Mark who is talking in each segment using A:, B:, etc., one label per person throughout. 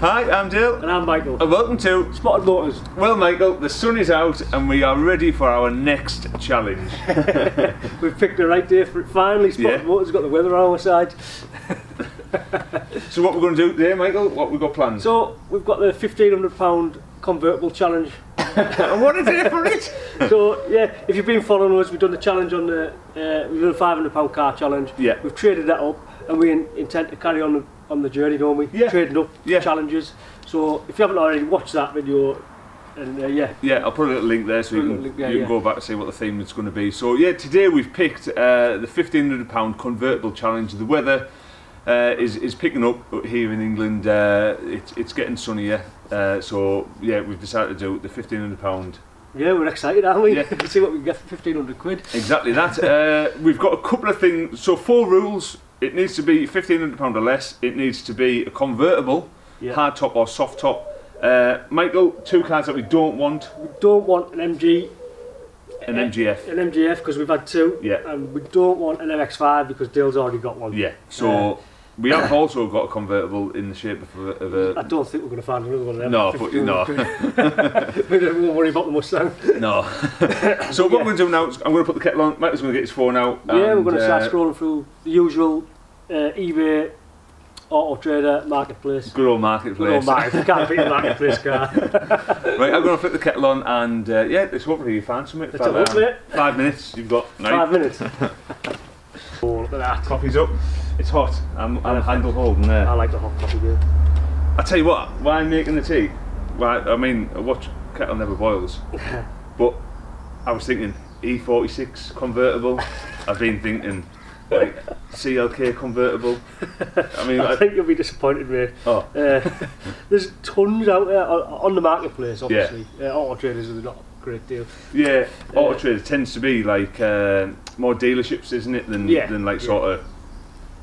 A: Hi, I'm Dale.
B: And I'm Michael.
A: And welcome to
B: Spotted Motors.
A: Well, Michael, the sun is out and we are ready for our next challenge.
B: We've picked the right day for it finally. Spotted
A: Yeah.
B: Motors got the weather on our side.
A: so, what we're going to do today, Michael? What we've got planned?
B: So we've got the £1,500 convertible challenge.
A: and what is it for it?
B: So yeah, if you've been following us, we've done the challenge on the, uh, we've done a £500 car challenge.
A: Yeah.
B: We've traded that up and we in, intend to carry on the, on the journey, don't we?
A: Yeah.
B: Trading up
A: Yeah.
B: challenges. So if you haven't already watched that video, and uh, yeah,
A: Yeah, I'll put a little link there so you
B: Put
A: can,
B: link there,
A: you can
B: yeah.
A: go back and see what the theme is going to be. So, yeah, today we've picked uh, the £1,500 convertible challenge. The weather uh, is, is picking up here in England. Uh, it's, it's getting sunnier. Uh, so, yeah, we've decided to do the £1,500
B: yeah, we're excited, aren't we?
A: Yeah.
B: See what we can get for 1,500 quid.
A: Exactly that. uh, we've got a couple of things. So four rules. It needs to be fifteen hundred pound or less. It needs to be a convertible,
B: Yeah.
A: hard top or soft top. Uh, Michael, two cars that we don't want.
B: We don't want an MG
A: An
B: Uh,
A: MGF.
B: an MGF because we've had two,
A: Yeah.
B: and we don't want an MX5 because Dale's already got one.
A: Yeah. So we have also got a convertible in the shape of a. Of
B: I
A: a
B: don't think we're going to find another one of
A: no, but
B: 1500
A: no,
B: quid. we don't won't worry about the Mustang.
A: no. so what
B: Yeah.
A: we're going to do now is I'm going to put the kettle on. Michael's going to get his phone out.
B: yeah, we're going to start
A: uh,
B: scrolling through the usual uh, eBay, Auto Trader, Marketplace.
A: Good old Marketplace.
B: Good old market. Can't beat the Marketplace car.
A: Right, I'm going to flip the kettle on and uh, yeah, let's hopefully you find something.
B: Let's a look, mate.
A: Five minutes, you've got. No,
B: Five minutes. oh, look at that.
A: Coffee's up. It's hot. I'm, I'm handle holding there.
B: I like the hot coffee, dude.
A: I tell you what, why I'm making the tea? Why? I mean, I watch kettle never boils. but I was thinking E46 convertible. I've been thinking like CLK convertible. I mean,
B: I
A: I,
B: think you'll be disappointed, mate.
A: oh,
B: Uh, there's tons out there on, on the marketplace, obviously. Uh, auto traders are not a great deal.
A: yeah. Auto
B: Uh,
A: Trader tends to be like uh, more dealerships, isn't it, than
B: Yeah,
A: than like
B: yeah.
A: sort of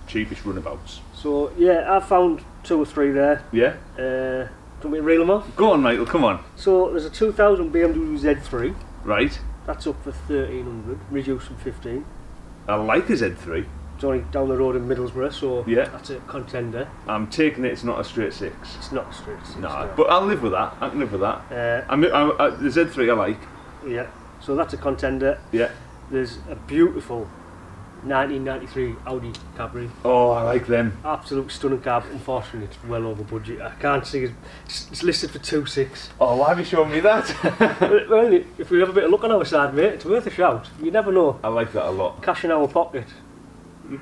A: cheapish runabouts.
B: So yeah, I found two or three there.
A: Yeah.
B: Uh, do want reel them off?
A: Go on, Michael. Come on.
B: So there's a 2000 BMW Z3.
A: Right.
B: That's up for 1300, reduced from 15.
A: I like a Z3.
B: It's only down the road in Middlesbrough, so
A: Yeah.
B: that's a contender.
A: I'm taking it. It's not a straight six.
B: It's not a straight. six,
A: No, but I'll live with that. I can live with that.
B: uh,
A: I mean, I, I, the Z3 I like.
B: yeah. So that's a contender.
A: Yeah.
B: There's a beautiful 1993 Audi Cabrio.
A: Oh, I like them.
B: Absolute stunning cab. Unfortunately, it's well over budget. I can't see it. It's, listed for two six.
A: Oh, why have you shown me that?
B: well, if we have a bit of luck on our side, mate, it's worth a shout. You never know.
A: I like that a lot.
B: Cash in our pocket.
A: You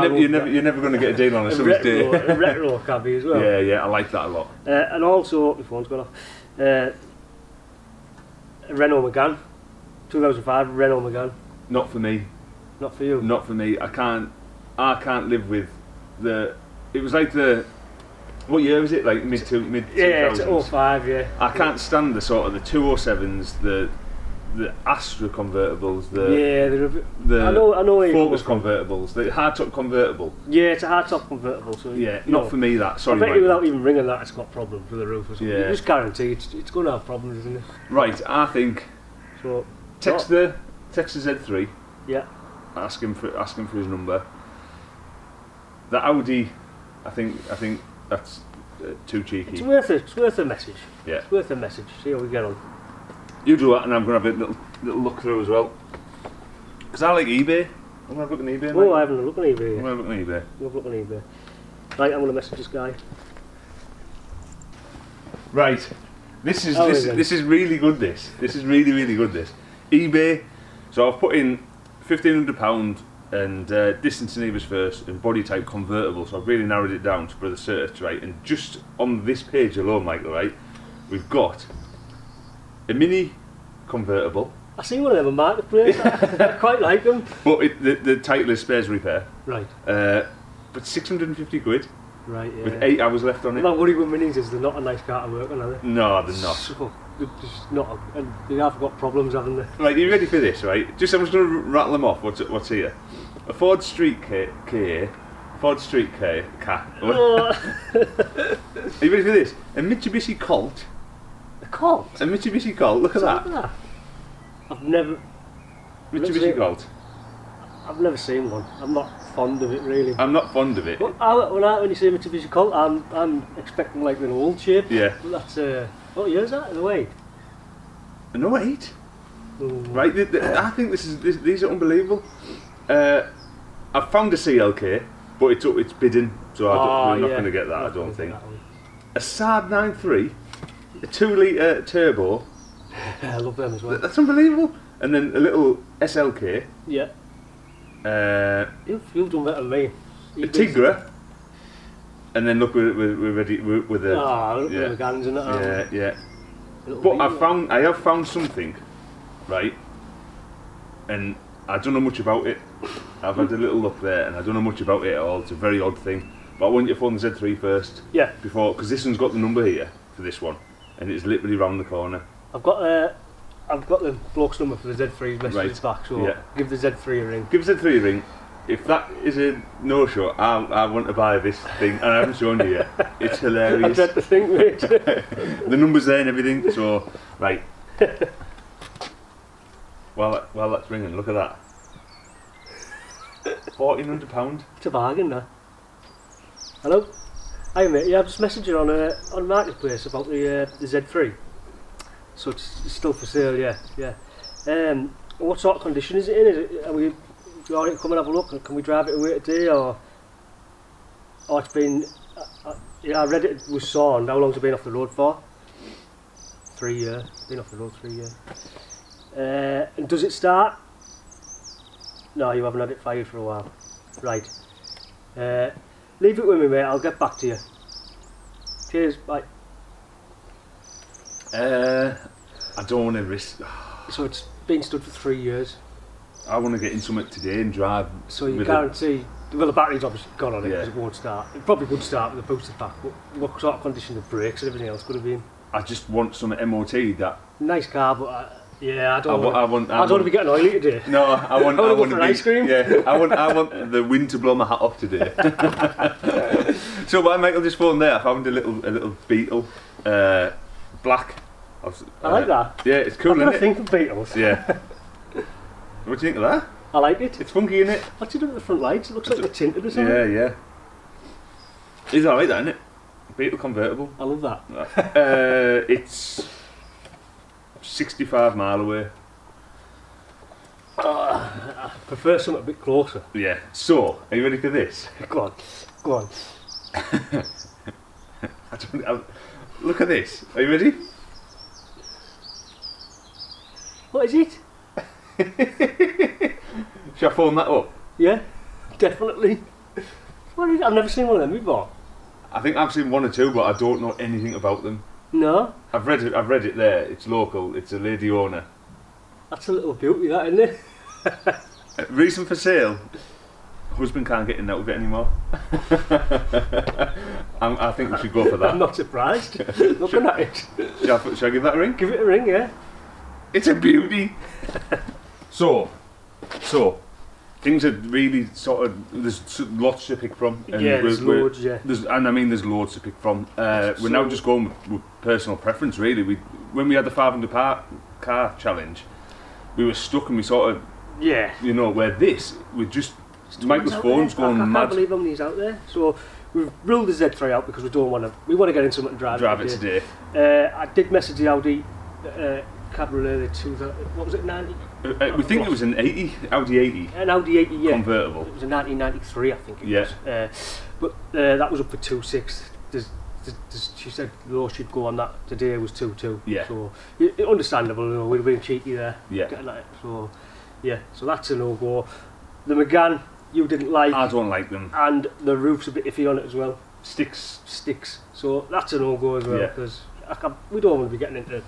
A: never, you're never, you're never going to get a deal on a summer's
B: retro,
A: day.
B: retro cabby as well.
A: Yeah, yeah, I like that a lot.
B: Uh, and also, my phone's gone off. Uh, Renault Megane, 2005 Renault Megane.
A: Not for me.
B: Not for you.
A: Not for me. I can't. I can't live with the. It was like the. What year was it? Like mid to mid
B: yeah, it's 05, yeah.
A: I can't stand the sort of the 207s, the the Astra convertibles, the
B: yeah, they're a bit,
A: the
B: I know, I know
A: Focus convertibles, the hardtop convertible.
B: Yeah, it's a hardtop convertible, so
A: Yeah, not
B: know,
A: for me. That
B: I
A: sorry.
B: bet you without even ringing that, it's got problems with the roof or something.
A: Yeah.
B: Just guarantee it's, it's going to have problems, isn't it?
A: Right, I think
B: So,
A: text the text the Z3.
B: yeah,
A: Ask him for ask him for his number. The Audi, I think I think that's uh, too
B: it's worth it. It's worth a message.
A: Yeah,
B: It's worth a message. See how we get on.
A: you do that, and I'm gonna have a little little look through as well. Because I like eBay. I'm gonna look on eBay.
B: Oh,
A: mate.
B: I haven't looked on eBay
A: I'm gonna look on eBay.
B: You've looked on eBay. Right, I'm going to message this guy.
A: Right. This is
B: Oh,
A: this, this is really good. This this is really really good. This eBay. So I've put in fifteen hundred pound and uh, distance and neighbours first and body type convertible. So I've really narrowed it down to Brother the search right. And just on this page alone, Michael, right, we've got a mini convertible,
B: I see one of them on Marketplace. I quite like them.
A: but it, the the title is spares repair.
B: Right,
A: Uh, but six hundred and fifty quid
B: right, yeah.
A: with eight hours left on it.
B: My worry with minis is they're not a nice car to work on, are they?
A: No, they're not.
B: So, just not, a, and they have got problems, haven't they?
A: Right, you ready for this, right? Just I'm just going to rattle them off. What's what's here? A Ford StreetKa, K Ford StreetKa, car.
B: Oh,
A: Are you ready for this? A Mitsubishi Colt.
B: a Colt.
A: A Mitsubishi Colt. Look at that.
B: that. I've never,
A: Mitsubishi
B: Mitsubishi-
A: Colt.
B: I've never seen one. I'm not fond of it really.
A: I'm not fond of it.
B: But I, when, I, when you say Mitsubishi Colt, I'm, I'm expecting like an old shape.
A: Yeah.
B: But that's, uh, what year is that? The way?
A: No eight.
B: Mm.
A: Right. th- th- I think this is this, these are unbelievable. Uh, I've found a CLK, but it's it's bidding, so I don't,
B: Oh,
A: not going to get that. I don't think.
B: get that one.
A: A Saab 9.3, a two litre turbo.
B: I love them as well.
A: That's unbelievable. And then a little SLK,
B: Yeah.
A: uh,
B: You've, you've done better than me.
A: a
B: You've
A: Tigra, and then look, we're, we're, we're ready with, with.
B: Ah, look
A: yeah.
B: at the it. aren't
A: yeah,
B: they?
A: yeah. But I found I have found something, right? And I don't know much about it. I've had a little look there, and I don't know much about it at all. It's a very odd thing. But I want you to phone the Z3 first
B: Yeah,
A: before, because this one's got the number here for this one, and it's literally round the corner.
B: I've got uh, I've got the bloke's number for the Z3 messages
A: Right.
B: back, so
A: Yeah.
B: give the Z3 a ring.
A: Give the Z3 a ring. If that is a no-show, I, I want to buy this thing, and I haven't shown you yet. It's
B: I
A: hilarious.
B: dread to think, mate.
A: the numbers there and everything. So right. well, well, that's ringing. Look at that. Fourteen hundred pound.
B: it's a bargain, now. Hello? Hi, mate. Yeah, I've just messaged you on uh, on Marketplace about the uh, the Z3. So it's, it's still for sale, yeah, yeah. Um, what sort of condition is it in? Is it, are we, you alright to come and have a look? Can we drive it away today, or, or it's been, uh, uh, yeah, I read it was sawn. How long's it been off the road for? Three years. Been off the road three years. Uh, and does it start? No, you haven't had it fired for a while. Right. Uh, leave it with me, mate. I'll get back to you. Cheers. Bye.
A: Uh, I don't want to risk.
B: So it's been stood for three years.
A: I want to get in something today and drive.
B: So you
A: a-
B: guarantee. Well, the battery's obviously gone on it because
A: Yeah.
B: it won't start. It probably would start with the booster pack, but what sort of condition the brakes and everything else could have been?
A: I just want some MOT that.
B: Nice car, but uh, yeah, I
A: I,
B: don't.
A: wa-
B: wanna,
A: I want.
B: I don't want to be getting oily today.
A: No, I want.
B: I wanna go
A: want to
B: an
A: be,
B: ice cream.
A: Yeah, I want. I want the wind to blow my hat off today. so while Michael just phoned there, I found a little a little beetle, uh, black. I, was,
B: I like
A: uh,
B: that.
A: Yeah, it's cool,
B: I'm
A: isn't it?
B: think of beetles.
A: Yeah. what do you think of that?
B: I like it.
A: It's funky, isn't it?
B: What's it doing at the front lights? It looks like they're tinted or something.
A: Yeah, yeah. It's alright, that, isn't it? Beetle convertible.
B: I love that.
A: uh, it's 65 mile away.
B: I prefer something a bit closer.
A: Yeah. So, are you ready for this?
B: Go on, go on.
A: I don't, I, look at this. Are you ready?
B: What is it?
A: Shall I phone that up?
B: Yeah, definitely. What is? I've never seen one of them before.
A: I think I've seen one or two, but I don't know anything about them.
B: No,
A: I've read it. I've read it there. It's local. It's a lady owner.
B: that's a little beauty, that isn't it?
A: Uh, reason for sale. Husband can't get in out of it anymore. I'm, I think we should go for that.
B: I'm not surprised. Looking at it,
A: Shall I, shall I give that a ring?
B: give it a ring, yeah.
A: It's a beauty. So, so things are really sort of there's lots to pick from.
B: yeah,
A: we're-
B: there's loads, yeah.
A: There's, and I mean, there's loads to pick from. Uh, we're now just going with, with personal preference, really. We when we had the 500 par, car challenge, we were stuck and we sort of,
B: Yeah.
A: you know, where this we just Michael's phone's
B: there. I,
A: going
B: I
A: mad.
B: can't believe how many's out there. So we've ruled the Z3 out because we don't want to. We want to get into something and drive,
A: Drive it
B: today.
A: today.
B: Uh, I did message the Audi uh, Cabriolet. The two, what was it? 90?
A: Uh, we think it was an 80 Audi 80
B: An Audi 80, yeah.
A: convertible.
B: It was a 1993, I think it
A: Yeah.
B: was. Uh, but uh, that was up for two six. There's, there's, there's, she said low she'd go on that. Today was two two.
A: Yeah.
B: So understandable. You know, we'd have been cheeky there.
A: Yeah.
B: Getting that. So yeah. So that's a no go. The Megane you didn't like,
A: I don't like them.
B: and the roof's a bit iffy on it as well.
A: Sticks.
B: Sticks. So that's a no go as well
A: Yeah.
B: because we don't want to be getting into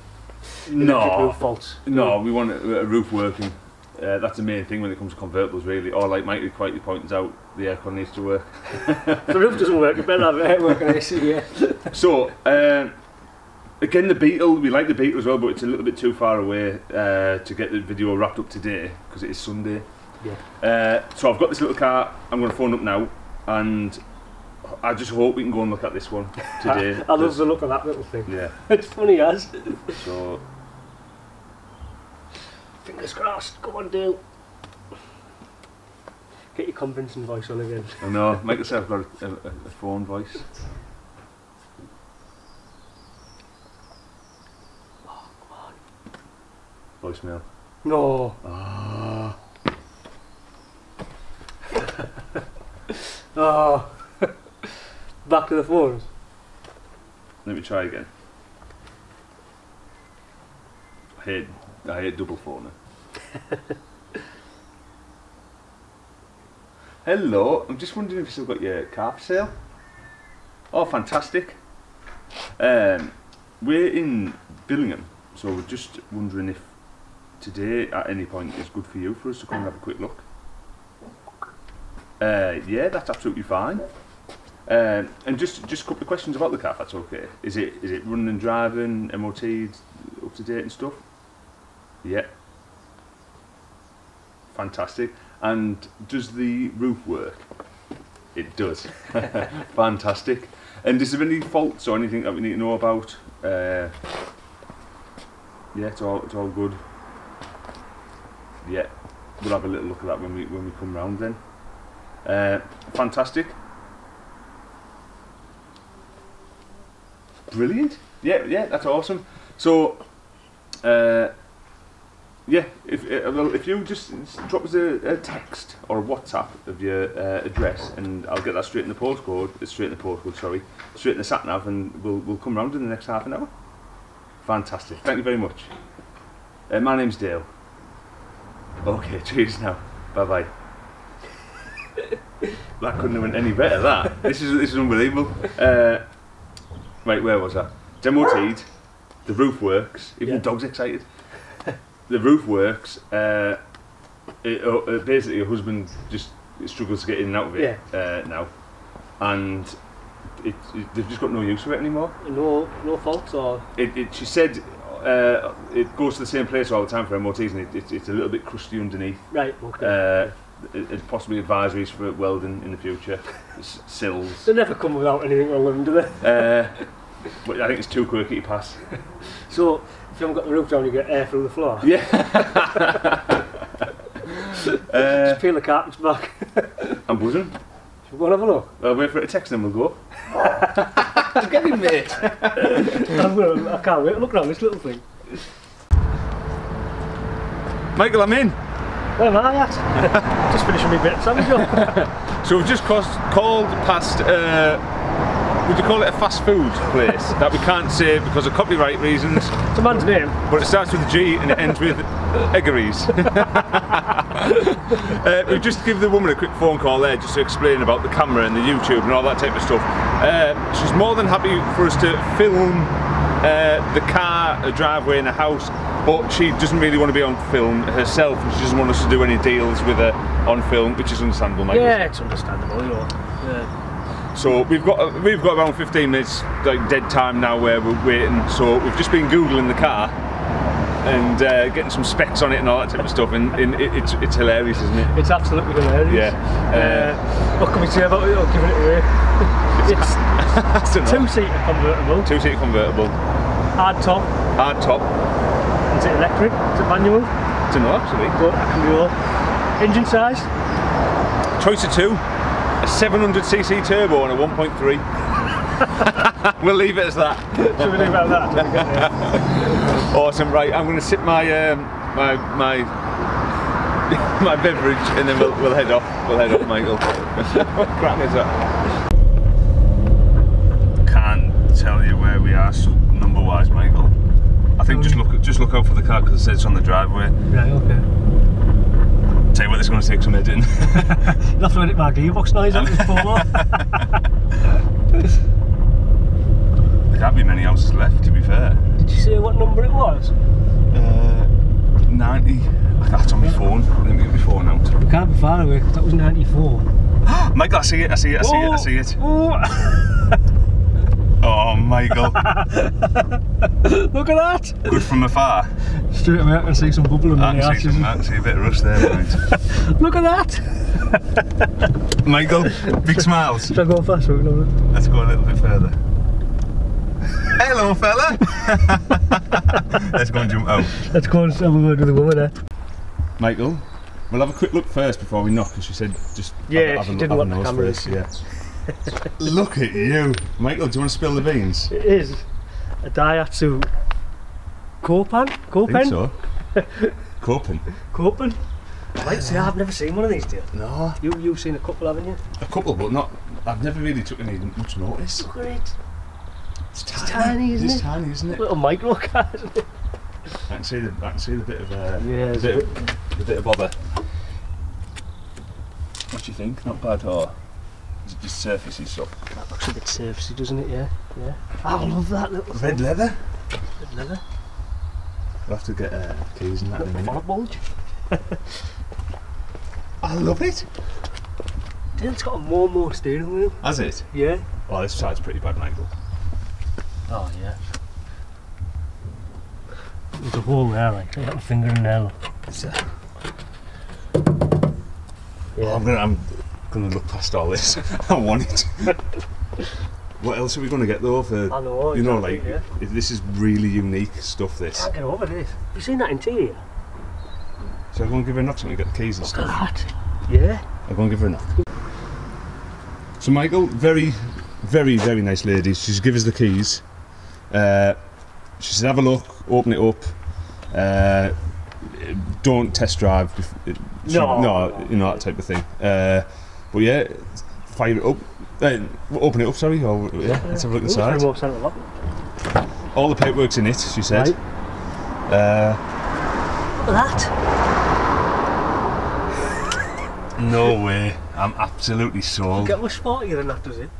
A: No.
B: roof faults.
A: No, we want a, a roof working. Uh, that's the main thing when it comes to convertibles, really. Or like Mike rightly points out, the aircon needs to work.
B: The roof doesn't work, you better have it working AC. Yeah.
A: So, um, again, the Beetle, we like the Beetle as well, but it's a little bit too far away uh, to get the video wrapped up today because it is Sunday.
B: Yeah.
A: Uh, so I've got this little car. I'm going to phone up now, and I just hope we can go and look at this one today.
B: I love the look of that little thing.
A: yeah.
B: It's funny as.
A: So
B: Fingers crossed. Come on, Dale. Get your convincing voice on again.
A: I know, make yourself got a, a, a phone voice. Voicemail.
B: No.
A: Ah.
B: Oh. Back to the phones.
A: Let me try again. I hate, I hate double phoning. Hello, I'm just wondering if you still got your car for sale. Oh, fantastic. Um, we're in Billingham, so we're just wondering if today at any point is good for you for us to come and have a quick look. Uh, yeah, that's absolutely fine. Um, and just just a couple of questions about the car, if that's okay. Is it is it running and driving, MOT, up to date and stuff? Yeah. Fantastic. And does the roof work? It does. Fantastic. And is there any faults or anything that we need to know about? Uh, yeah, it's all it's all good. Yeah, we'll have a little look at that when we when we come round then. Uh, fantastic. Brilliant. Yeah, yeah, that's awesome. So, uh, yeah, if uh, if you just drop us a, a text or a WhatsApp of your uh, address, and I'll get that straight in the postcode. uh, Straight in the postcode, sorry, straight in the sat nav, and we'll we'll come round in the next half an hour. Fantastic. Thank you very much. Uh, my name's Dale. Okay, cheers now. Bye bye. that couldn't have went any better. That this is this is unbelievable. Uh, right, where was that? Demoted. The roof works. Even
B: Yeah.
A: the dog's excited. the roof works. Uh, it, uh, uh, basically, her husband just struggles to get in and out of it uh, now, and it, it, they've just got no use for it anymore.
B: No, no faults or
A: It, it, she said uh, it goes to the same place all the time for MOTs, and it, it, it's a little bit crusty underneath.
B: right. Okay.
A: Uh, possibly advisories for welding in the future, sills.
B: they never come without anything wrong with them, do they?
A: But I think it's too quirky to pass.
B: So if you haven't got the roof down, you get air through the floor.
A: Yeah. uh,
B: Just peel the carpets back.
A: I'm buzzing.
B: Should we go and have a look?
A: I'll wait for it to text and then we'll go. Get in, mate.
B: I'm gonna, I can't wait to look around this little thing.
A: Michael, I'm in.
B: Where am I at? Just finishing my bit of sandwich off.
A: So we've just crossed, called past, uh, would you call it a fast food place that we can't say because of copyright reasons,
B: It's a man's name.
A: but it starts with a G and it ends with Eggeries. uh, we've just give the woman a quick phone call there just to explain about the camera and the YouTube and all that type of stuff. Uh, she's more than happy for us to film uh, the car, a driveway and a house, but she doesn't really want to be on film herself and she doesn't want us to do any deals with her on film, which is understandable, Michael.
B: Yeah, it's understandable, you know. Yeah.
A: So we've got we've got around 15 minutes like dead time now where we're waiting. So we've just been googling the car and uh, getting some specs on it and all that type of stuff, and, and it, it's it's hilarious, isn't it?
B: It's absolutely hilarious.
A: Yeah.
B: Uh, what can we say about it or giving it away? it's
A: I
B: two-seater convertible,
A: Two-seater convertible,
B: hard top.
A: hard top.
B: Is it electric? Is it manual?
A: To know actually.
B: But I can do all. Engine size?
A: Choice of two, 700cc turbo and a 1.3. we'll leave it as that.
B: Should we leave it at that? until we get there?
A: Awesome. Right, I'm going to sip my um, my my my beverage and then we'll, we'll head off. We'll head off, Michael. Crack is that? Can't tell you where we are number wise, Michael. I think just look just look out for the car because it says it's on the driveway.
B: Right, okay.
A: Tell you what, it's going to take some editing.
B: You'll have to edit my gearbox noise out this
A: there can't be many houses left, to be fair.
B: Did you see what number it was?
A: Uh, 90. That's on my phone. Let me get my phone out.
B: We can't be far away, because that was 94.
A: Michael, I see it. I see it. I see it. I see it.
B: Oh,
A: Oh, Michael.
B: look at that!
A: Good from afar.
B: Straight away I can see some bubbling
A: I
B: in the
A: can
B: ashes.
A: some, I can see a bit of rust there, mate.
B: Look at that!
A: Michael, big smiles.
B: Should I go faster? We can
A: Let's go a little bit further. Hello, fella. Let's go and jump out.
B: Let's go and have a word with the woman there.
A: Michael, We'll have a quick look first before we knock, because she said just
B: Yeah,
A: have, a-
B: she
A: have a,
B: didn't
A: have
B: want
A: a
B: the
A: nose
B: cameras.
A: first. Yeah. look at you, Michael. Do you want to spill the beans?
B: It is a Daihatsu Copen?
A: I think
B: Copen?
A: so. Copen.
B: Copan? Right, see, I've never seen one of these, dear.
A: No,
B: You, you've seen a couple, haven't you?
A: a couple, but not. I've never really took any much notice.
B: Look at it.
A: It's
B: tiny, isn't it?
A: It's
B: it?
A: tiny, isn't it?
B: Little micro car, isn't it?
A: I can see the, I can see the bit of, uh,
B: Yeah,
A: the bit, of, the bit of bother. What do you think? Not bad, or is it just surfacey stuff?
B: That looks a bit surfacey, doesn't it? Yeah, yeah. I love that little
A: Red leather.
B: red leather.
A: We'll have to get uh, keys and that in a minute.
B: bulge.
A: I love it.
B: It's got a more more steering wheel.
A: Has it?
B: Yeah.
A: Well, this side's pretty bad, Michael.
B: Oh yeah. There's a hole there, like I got my finger in there.
A: Uh,
B: Yeah.
A: I'm gonna, I'm gonna look past all this. I want it. what else are we gonna get though? For
B: I know.
A: you know, like
B: yeah.
A: this is really unique stuff. This.
B: Can't get over this. Have you seen that interior?
A: So I'm gonna give her a knock so we get the keys and
B: Look at
A: stuff.
B: that. Yeah.
A: I'm gonna give her a knock. So Michael, very, very, very nice lady. She's give us the keys. Uh, she said, "Have a look, open it up. Uh, don't test drive. she-
B: No.
A: no, you know that type of thing. Uh, but yeah, fire it up. Uh, open it up, sorry. Or, yeah, let's have a look inside. All the paperwork's in it. She said.
B: Right.
A: Uh,
B: Look at that.
A: no way. I'm absolutely sold.
B: Get much sportier than that, does it?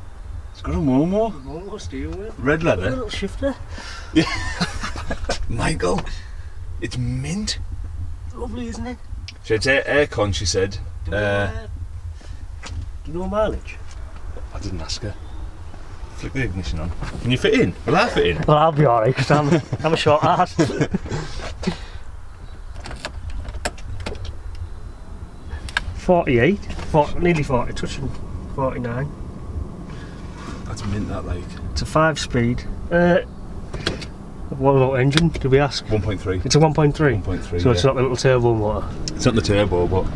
A: It's got a Momo.
B: More steering wheel.
A: Red leather.
B: A little shifter. Yeah.
A: Michael, it's mint.
B: Lovely, isn't it?
A: She had air- aircon, she said.
B: Do you, know,
A: Uh,
B: uh, do you know mileage?
A: I didn't ask her. Flick the ignition on. Can you fit in? Will I fit in?
B: Well, I'll be alright because I'm, I'm a short ass. Forty-eight, 40, nearly forty, touching forty-nine.
A: That's mint, that like.
B: It's a five-speed. Uh, what about engine? Did we ask?
A: 1.3.
B: It's a 1.3.
A: 1.3.
B: So it's not the little turbo motor.
A: It's not the turbo, but.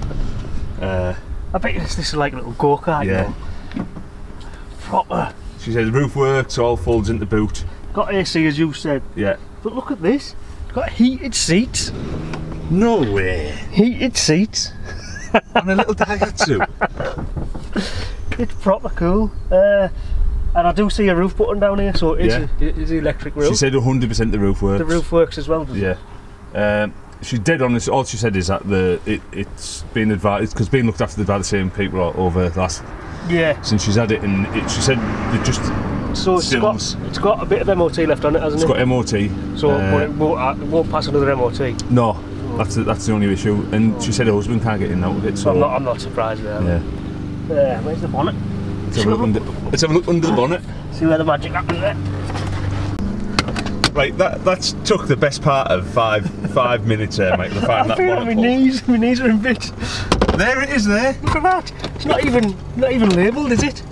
A: Uh,
B: I bet this, this is like a little go-kart.
A: Yeah.
B: You know? Proper.
A: she the roof works, all folds into boot.
B: Got AC as you said.
A: Yeah.
B: But look at this. Got heated seats.
A: No way.
B: Heated seats.
A: On a little Daihatsu.
B: It's proper cool. Uh, and I do see a roof button down here, so it is,
A: Yeah.
B: a, it is the electric roof.
A: she said 100% the roof works.
B: the roof works as well?
A: Yeah. Um, she's dead honest. All she said is that the it, it's been advised because being looked after by the same people over the last
B: Yeah.
A: since she's had it, and it, she said they just
B: So it's got, it's got a bit of MOT left on it, hasn't
A: it's
B: It's
A: got MOT.
B: so
A: uh,
B: it, won't, uh, it won't pass another MOT.
A: No, that's the, that's the only issue. And she said her husband can't get in out of it. So
B: I'm not, I'm not surprised there.
A: yeah.
B: Yeah, where's the bonnet?
A: Let's have, a look under, let's have a look under the bonnet.
B: See where the magic happens there.
A: Right, that that's took the best part of five five minutes there, mate, to find
B: I
A: that
B: feel my knees, my knees are in bits.
A: There it is. There.
B: Look at that. It's not even, not even labelled, is it?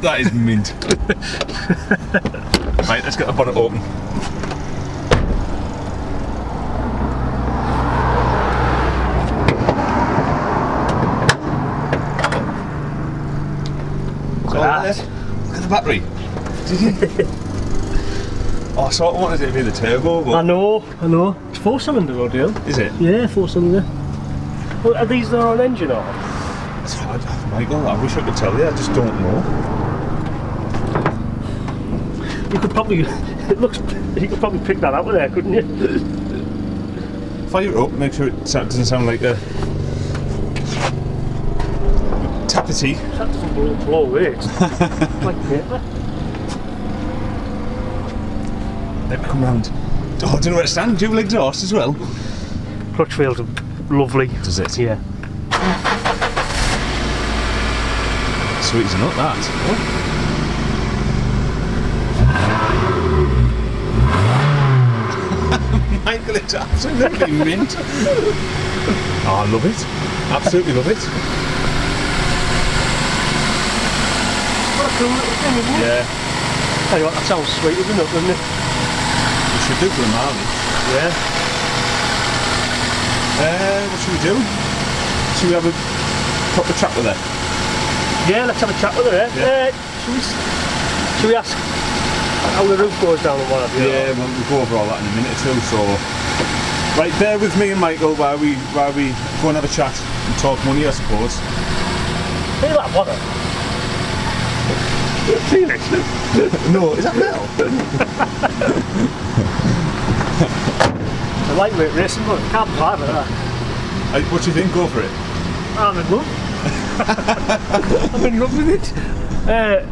A: That is mint. right, let's get the bonnet open.
B: Look at that.
A: Look at the battery. oh, I sort of wanted it to be the turbo,
B: I know, I know. It's four cylinder deal.
A: is it?
B: Yeah, four cylinder. Well, are these their own engine or?
A: It's hard, Michael. I wish I could tell you. I just don't know.
B: You could probably, it looks, you could probably pick that out with there, couldn't you?
A: Fire it up. Make sure it doesn't sound like a tappity.
B: That doesn't blow, blow away. It's like paper.
A: Let me come round. Oh, I don't know where to stand. Dual exhaust as well.
B: Clutch are lovely.
A: Does it?
B: Yeah.
A: Sweet as a nut, that. Michael, it's absolutely mint. Oh, I love it. Absolutely love it.
B: What a cool little thing, isn't it?
A: Yeah.
B: Tell you what, that sounds sweet, doesn't it? Doesn't it?
A: Should do for the mileage.
B: Yeah.
A: Uh, what should we do? should we have a proper chat with her?
B: Yeah, let's have a chat with her. Eh?
A: Yeah.
B: Uh, should, we, should we ask how the roof goes down and what have you?
A: Yeah, we'll, we'll go over all that in a minute or two. So, right, bear with me and Michael while we while we go and have a chat and talk money, I suppose.
B: Feel that bother. Feel it.
A: No, is that metal?
B: It's a lightweight racing boat. Can't drive it. That.
A: Uh, what do you think? Go for it.
B: I'm in love. I'm in love with it. Uh,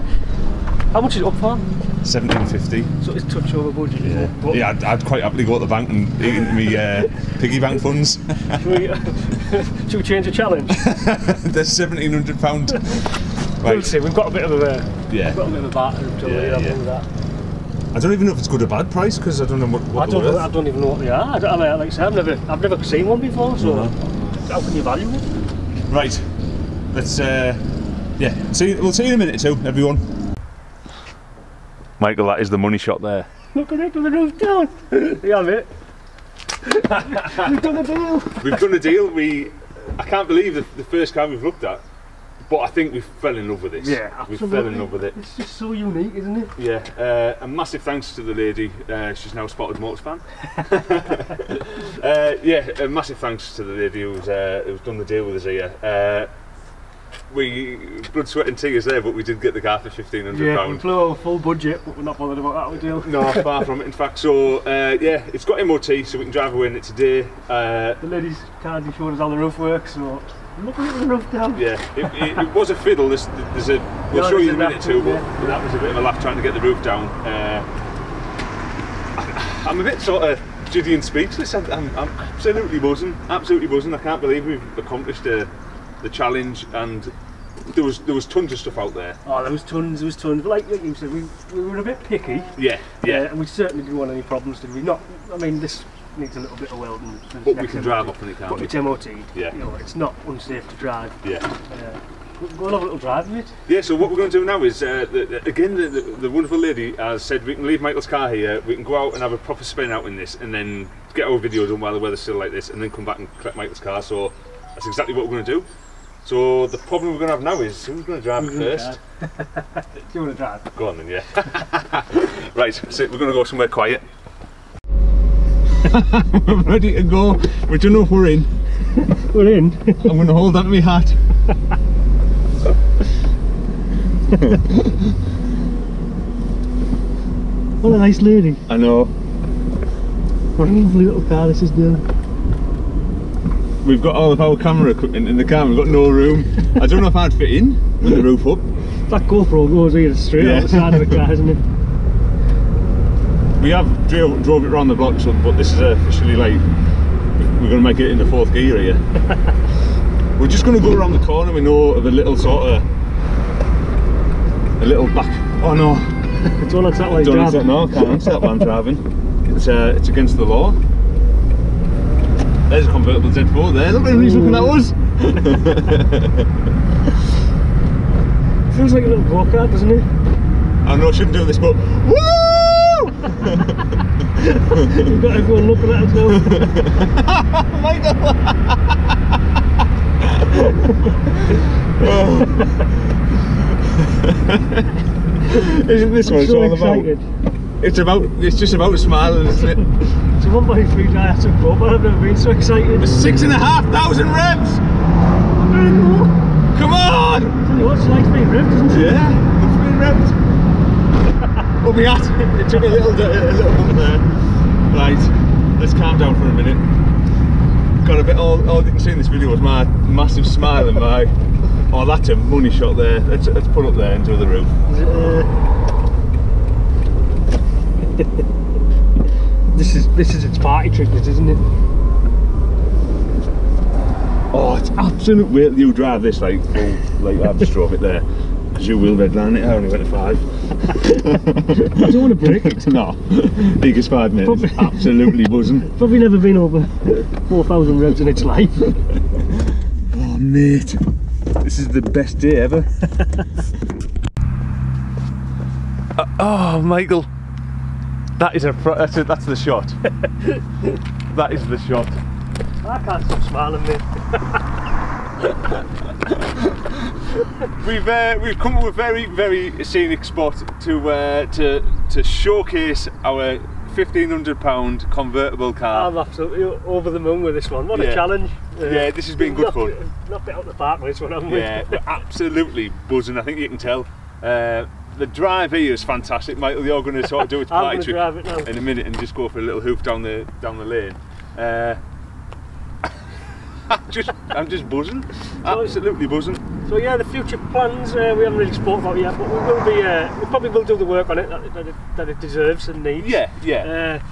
B: how much is it up for?
A: Seventeen fifty.
B: So it's touch over budget.
A: Yeah.
B: But
A: yeah. I'd, I'd quite happily go to the bank and eat into me uh, piggy bank funds.
B: Should we, should we change the challenge?
A: There's seventeen hundred pound.
B: We'll see. We've got a bit of a
A: Yeah.
B: got a bit of a barter to
A: Yeah,
B: yeah, that.
A: I don't even know if it's good or bad price because I don't know what,
B: I don't,
A: they're
B: know, I don't even know what they are. I, I mean, like I said, I've never, I've never seen one before. So
A: No.
B: how can you value it?
A: Right. Let's. Uh, yeah. See. We'll see you in a minute or two, everyone. Michael, that is the money shot there.
B: Look at it with the roof down. yeah, mate. We've done a deal.
A: We've done a deal. We. I can't believe the, the first car we've looked at, but I think we fell in love with this.
B: Yeah,
A: we fell in love with it.
B: It's just so unique, isn't it?
A: Yeah, uh, a massive thanks to the lady. Uh, she's now a spotted motors fan. uh, yeah, a massive thanks to the lady who's uh, who's done the deal with us here. Uh, we blood, sweat, and tears there, but we did get the car for fifteen hundred
B: Yeah, we
A: pounds.
B: flew over full budget, but we're not bothered about that deal.
A: No, far from it. In fact, so uh, yeah, it's got MOT, so we can drive away in it today. Uh,
B: The ladies kindly showed us how the roof works, so look at the down.
A: yeah, it, it, it was a fiddle. There's, there's a. We'll show you in a minute too, but
B: yeah.
A: that was a bit of a laugh trying to get the roof down. Uh, I, I'm a bit sort of and speechless. I'm, I'm, I'm absolutely buzzing, absolutely buzzing. I can't believe we've accomplished uh, the challenge, and there was there was tons of stuff out there.
B: Oh, there was tons, there was tons. But like, like you said, we, we were a bit picky.
A: Yeah, yeah.
B: Uh, and we certainly didn't want any problems, did we? Not, I mean, this needs a little bit of welding.
A: But we can drive off on it, can't
B: But
A: we?
B: it's MOT.
A: Yeah.
B: You know, it's not unsafe to drive.
A: Yeah.
B: Uh, we'll go and have a little drive with it.
A: Yeah, so what we're going to do now is, uh, the, the- again, the, the, wonderful lady has said we can leave Michael's car here, we can go out and have a proper spin out in this, and then get our video done while the weather's still like this, and then come back and collect Michael's car. So that's exactly what we're going to do. So the problem we're going to have now is who's going to drive
B: Who's
A: first?
B: Do you want to drive?
A: Go on then, yeah. right, so we're going to go somewhere quiet. We're ready to go. We don't know if we're in.
B: We're in.
A: I'm going to hold on to my hat.
B: what a nice lady.
A: I know.
B: What a lovely little car this is doing.
A: We've got all of our camera equipment in the car. We've got no room. I don't know if I'd fit in with the roof up.
B: That GoPro goes here straight
A: Yeah.
B: out the side of the car, isn't it?
A: We have drove, drove it around the block, so, but this is officially like we're going to make it in the fourth gear here. we're just going to go around the corner. We know of a little sort of a little back. Oh no!
B: Don't answer that you
A: Don't
B: drive.
A: that. No, can't answer that while I'm driving. It's uh, it's against the law. There's a convertible Z4 there. Look, at he's looking at us.
B: Feels like a little go-kart, doesn't it?
A: I know I shouldn't do this, but woo!
B: We've got everyone looking at us now.
A: Michael! Isn't this what it's
B: so
A: all
B: excited.
A: about? It's about. It's just about smiling, isn't it?
B: It's a 1.3 diameter boat, but I've never been so excited.
A: Six and a half thousand revs. Come on!
B: Tell you what, she likes being ripped, doesn't she?
A: Yeah, it's been revved. Well, we had. It took a little, a little bump there. Right, let's calm down for a minute. Got a bit. All, all you can see in this video was my massive smile and my. Oh, that's a money shot there. Let's, let's put up there do the roof.
B: This is this is its party trick, isn't it?
A: Oh, it's absolute. Till you drive this like full, like I've just drove it there. Because you will redline it. I only went to five.
B: I don't want to break.
A: no, biggest five minutes.
B: Probably.
A: Absolutely buzzing.
B: Probably never been over 4,000 revs in its life.
A: Oh, mate, this is the best day ever. Uh, oh, Michael, that is a that's a, that's the shot. that is the shot.
B: I can't stop smiling, mate.
A: We've uh, we've come to a very very scenic spot to uh, to to showcase our fifteen hundred pound convertible car.
B: I'm absolutely over the moon with this one. What
A: Yeah.
B: a challenge. Uh,
A: Yeah, this has been good
B: knocked
A: fun.
B: Knocked it out the park with this one, haven't we?
A: Yeah, we're absolutely buzzing. I think you can tell. Uh, the drive here is fantastic, Michael. You're going to sort of do
B: I'm
A: party trick
B: drive it now.
A: in a minute and just go for a little hoof down the down the lane. Uh, I'm just I'm just buzzing, absolutely buzzing.
B: So yeah, the future plans uh, we haven't really spoken about yet, but we will be. Uh, we probably will do the work on it that, that, it, that it deserves and needs.
A: Yeah, yeah.
B: Uh,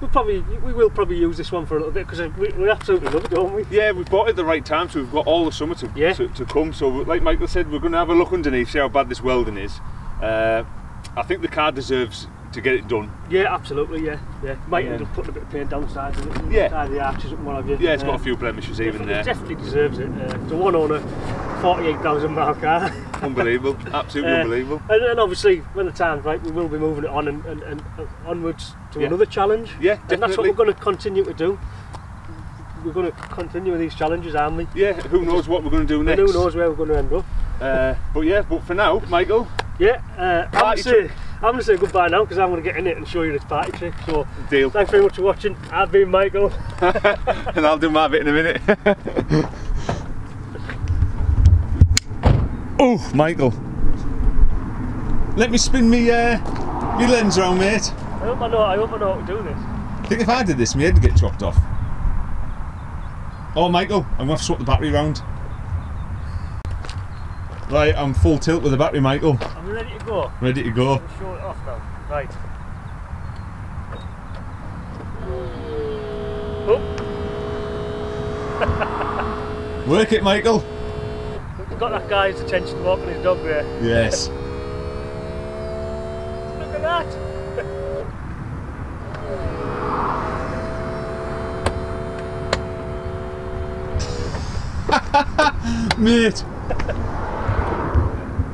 B: we'll probably we will probably use this one for a little bit because we, we absolutely love it, don't we?
A: Yeah, we bought it the right time, so we've got all the summer to,
B: Yeah.
A: to, to come. So, like Michael said, we're going to have a look underneath, see how bad this welding is. Uh, I think the car deserves to get it done.
B: Yeah, absolutely. Yeah, yeah. Might
A: Yeah.
B: end up putting a bit of paint down the sides of it,
A: Yeah.
B: the arches and what have you.
A: Yeah, it's got
B: Uh,
A: a few blemishes even
B: It
A: there.
B: definitely deserves it. Uh, it's a one owner, 48,000 mile car.
A: Unbelievable, absolutely
B: Uh,
A: unbelievable.
B: And then obviously, when the time's right, we will be moving it on and, and, and onwards to
A: Yeah.
B: another challenge.
A: Yeah, definitely.
B: And that's what we're going to continue to do. We're going to continue with these challenges, aren't we?
A: Yeah, who knows what we're going to do
B: And
A: next?
B: who knows where we're going to end up.
A: Uh, but yeah, but for now, Michael,
B: Yeah, uh,
A: Party
B: I'm going to say goodbye now because I'm going to get in it and show you this party trick. So
A: deal.
B: thanks very much for watching. I've been Michael.
A: and I'll do my bit in a minute. oh, Michael. Let me spin me, uh, me lens round, mate.
B: I hope I know. I hope I know how to do this.
A: I think if I did this, my head would get chopped off. Oh, Michael, I'm going to swap the battery round. Right, I'm full tilt with the battery, Michael.
B: Are we ready to go?
A: Ready to go.
B: Show it off now. Right. Oh,
A: Work it, Michael.
B: we've got that guy's attention walking his dog there.
A: Yes.
B: Look at that.
A: Mate.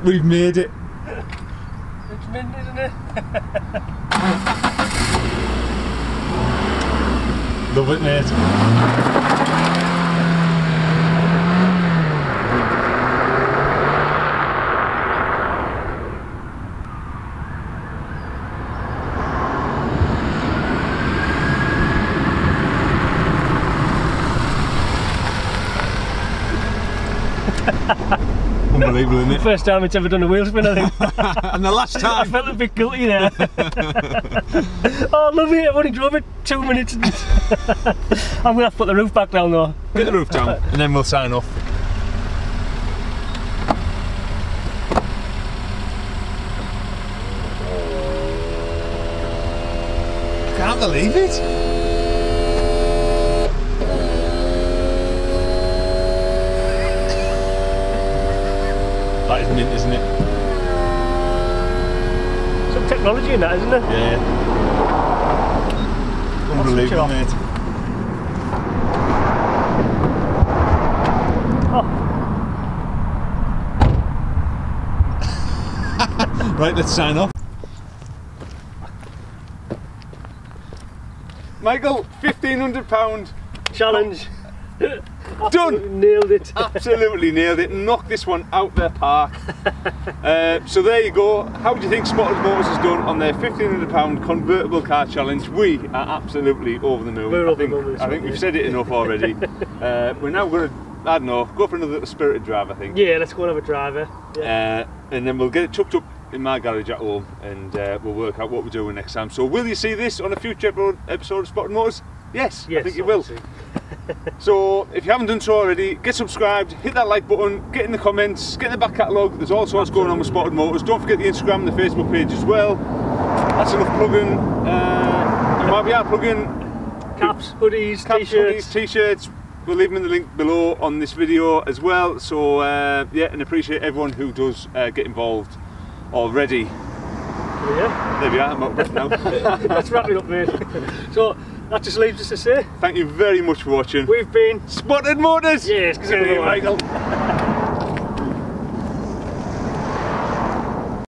A: We've made it.
B: It's mint, isn't it?
A: Love it, mate. Unbelievable, isn't it?
B: First time it's ever done a wheel spin, I think.
A: and the last time.
B: I felt a bit guilty there. oh, love it. I've only drove it two minutes. I'm going to have to put the roof back down though.
A: Get the roof down and then we'll sign off. Can't believe it. That is mint, isn't it?
B: Some technology in that, isn't there?
A: Yeah.
B: switch it
A: Unbelievable,
B: off.
A: mate. Oh. Right, let's sign off. Michael, fifteen hundred pound.
B: Challenge.
A: Done.
B: Nailed it.
A: Absolutely nailed it. Knocked this one out their park. uh, so there you go. How do you think Spotted Motors has done on their fifteen hundred pound convertible car challenge? We are absolutely over the moon.
B: We're
A: I
B: over the
A: think,
B: moon
A: I think we've said it enough already. uh, we're now going to, I don't know, go for another little spirited drive. I think.
B: Yeah, let's go and have a driver. Yeah.
A: Uh, and then we'll get it chucked up in my garage at home and uh, we'll work out what we're doing next time. So will you see this on a future episode- episode of Spotted Motors? Yes,
B: yes,
A: I think you will. So if you haven't done so already, get subscribed, hit that like button, get in the comments, get in the back catalogue. There's all sorts going on with Spotted Motors. Don't forget the Instagram and the Facebook page as well. That's enough plugging. Uh, you might be out plugging
B: Caps, hoodies,
A: caps,
B: t-shirts.
A: hoodies, t-shirts. We'll leave them in the link below on this video as well. So uh, yeah, and appreciate everyone who does uh, get involved already.
B: Yeah.
A: There we are. I'm of now.
B: Let's wrap it up, mate. so that just leaves us to say
A: Thank you very much for watching.
B: we've been.
A: Spotted Motors.
B: Yes, 'cause
A: Get
B: everyone
A: in, Michael.